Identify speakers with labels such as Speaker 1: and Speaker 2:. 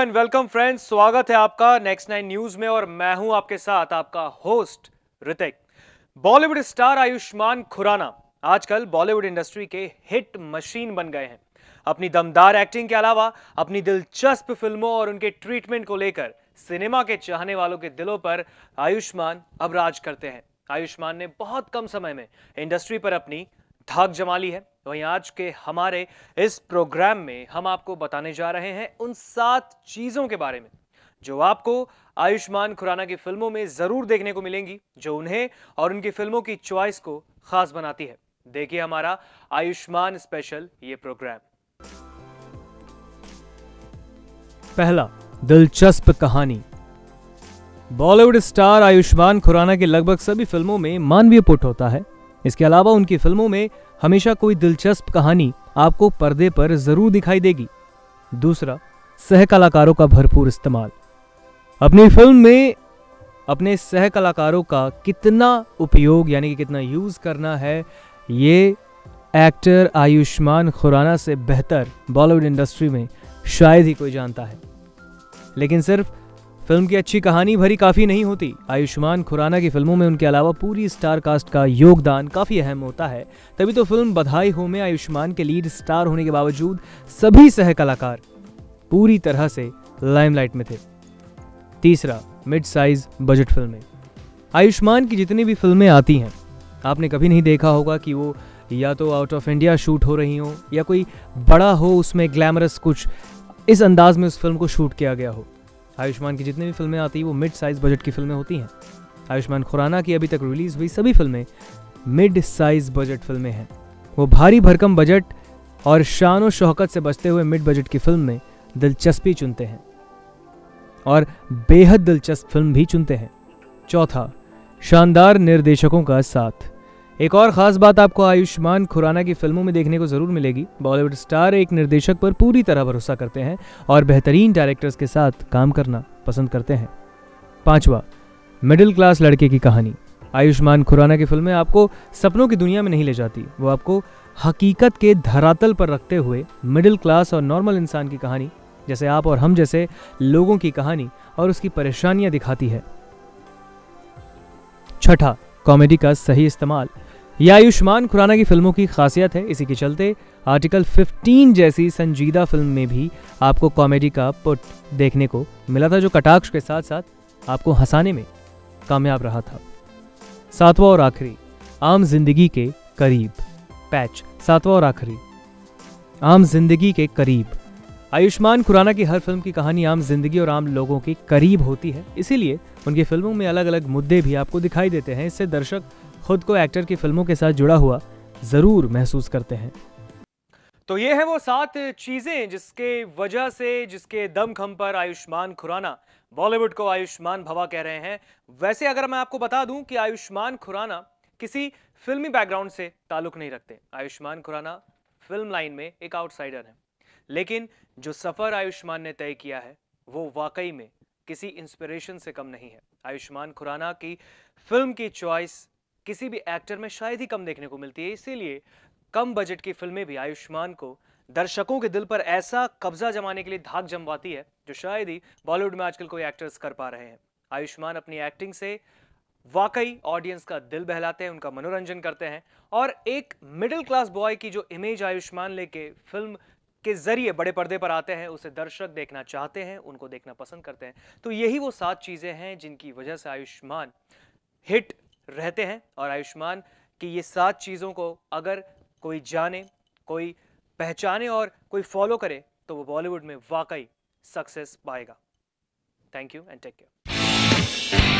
Speaker 1: Welcome friends स्वागत है आपका नेक्स्ट नाइन न्यूज़ में और मैं हूँ आपके साथ आपका होस्ट ऋतिक बॉलीवुड स्टार आयुष्मान खुराना आजकल बॉलीवुड इंडस्ट्री के हिट मशीन बन गए हैं। अपनी दमदार एक्टिंग के अलावा, अपनी दिलचस्प फ़िल्मों और उनके ट्रीटमेंट को लेकर सिनेमा के चाहने वालों के दिलों पर आयुष्मान अब राज करते हैं। आयुष्मान ने बहुत कम समय में इंडस्ट्री पर अपनी धाक जमा ली है। वहीं आज के हमारे इस प्रोग्राम में हम आपको बताने जा रहे हैं उन सात चीज़ों के बारे में, जो आपको आयुष्मान खुराना की फ़िल्मों में ज़रूर देखने को मिलेंगी, जो उन्हें और उनकी फ़िल्मों की चॉइस को खास बनाती है। देखिए हमारा आयुष्मान स्पेशल ये प्रोग्राम।
Speaker 2: पहला, दिलचस्प कहानी। बॉलीवुड स्टार आयुष्मान खुराना की लगभग सभी फ़िल्मों में मानवीय पुट होता है। इसके अलावा उनकी फ़िल्मों में हमेशा कोई दिलचस्प कहानी आपको पर्दे पर ज़रूर दिखाई देगी। दूसरा सह कलाकारों का भरपूर इस्तेमाल। अपनी फ़िल्म में अपने सह कलाकारों का कितना उपयोग, यानी कि कितना यूज़ करना है, ये एक्टर आयुष्मान खुराना से बेहतर बॉलीवुड इंडस्ट्री में शायद ही कोई जानता है। लेकिन सिर्फ़ फ़िल्म की अच्छी कहानी भरी काफ़ी नहीं होती। आयुष्मान खुराना की फ़िल्मों में उनके अलावा पूरी स्टार कास्ट का योगदान काफ़ी अहम होता है। तभी तो फ़िल्म बधाई हो में आयुष्मान के लीड स्टार होने के बावजूद सभी सह कलाकार पूरी तरह से लाइमलाइट में थे। तीसरा मिड साइज़ बजट फ़िल्में। आयुष्मान की जितनी भी फ़िल्में आती हैं, आपने कभी नहीं देखा होगा कि वो या तो आउट ऑफ़ इंडिया शूट हो रही हो या कोई बड़ा हो उसमें ग्लैमरस कुछ इस अंदाज में उस फ़िल्म को शूट किया गया हो। आयुष्मान की जितनी भी फ़िल्में आती हैं, वो मिड साइज़ बजट की फ़िल्में होती हैं। आयुष्मान खुराना की अभी तक रिलीज़ हुई सभी फ़िल्में मिड साइज़ बजट फ़िल्में हैं। वो भारी भरकम बजट और शान और शौकत से बचते हुए मिड बजट की फ़िल्म में दिलचस्पी चुनते हैं। और बेहद दिलचस्प फ़िल्म भी चुनते हैं। चौथा, शानदार निर्देशकों का साथ। एक और खास बात आपको आयुष्मान खुराना की फ़िल्मों में देखने को ज़रूर मिलेगी। बॉलीवुड स्टार एक निर्देशक पर पूरी तरह भरोसा करते हैं और बेहतरीन डायरेक्टर्स के साथ काम करना पसंद करते हैं। पांचवा, मिडिल क्लास लड़के की कहानी। आयुष्मान खुराना की फ़िल्में आपको सपनों की दुनिया में नहीं ले जाती, वो आपको हकीकत के धरातल पर रखते हुए मिडिल क्लास और नॉर्मल इंसान की कहानी, जैसे आप और हम जैसे लोगों की कहानी और उसकी परेशानियाँ दिखाती है। छठा, कॉमेडी का सही इस्तेमाल। यह आयुष्मान खुराना की फ़िल्मों की खासियत है। इसी के चलते आर्टिकल 15 जैसी संजीदा फ़िल्म में भी आपको कॉमेडी का पुट देखने को मिला था, जो कटाक्ष के साथ साथ आपको हंसाने में कामयाब रहा था। सातवां और आखिरी, आम ज़िंदगी के करीब, पैच। सातवां और आखिरी, आम ज़िंदगी के करीब। आयुष्मान खुराना की हर फ़िल्म की कहानी आम ज़िंदगी और आम लोगों के करीब होती है। इसीलिए उनकी फ़िल्मों में अलग अलग मुद्दे भी आपको दिखाई देते हैं। इससे दर्शक खुद को एक्टर की फ़िल्मों के साथ जुड़ा हुआ ज़रूर महसूस करते हैं।
Speaker 1: तो ये है वो सात चीज़ें जिसके वजह से जिसके दम खम पर आयुष्मान खुराना, बॉलीवुड को आयुष्मान भवा कह रहे हैं। वैसे अगर मैं आपको बता दूँ कि आयुष्मान खुराना किसी फिल्मी बैकग्राउंड से ताल्लुक नहीं रखते। आयुष्मान खुराना फ़िल्म लाइन में एक आउटसाइडर है। लेकिन जो सफ़र आयुष्मान ने तय किया है, वो वाकई में किसी इंस्पिरेशन से कम नहीं है। आयुष्मान खुराना की फ़िल्म की चॉइस किसी भी एक्टर में शायद ही कम देखने को मिलती है, इसीलिए कम बजट की फ़िल्में भी आयुष्मान को दर्शकों के दिल पर ऐसा कब्जा जमाने के लिए धाक जमवाती है, जो शायद ही बॉलीवुड में आजकल कोई एक्टर्स कर पा रहे हैं। आयुष्मान अपनी एक्टिंग से वाकई ऑडियंस का दिल बहलाते हैं, उनका मनोरंजन करते हैं और एक मिडिल क्लास बॉय की जो इमेज आयुष्मान लेके फ़िल्म के ज़रिए बड़े पर्दे पर आते हैं, उसे दर्शक देखना चाहते हैं, उनको देखना पसंद करते हैं। तो यही वो सात चीज़ें हैं जिनकी वजह से आयुष्मान हिट रहते हैं और आयुष्मान की ये सात चीज़ों को अगर कोई जाने, कोई पहचाने और कोई फॉलो करे तो वो बॉलीवुड में वाकई सक्सेस पाएगा। Thank you and take care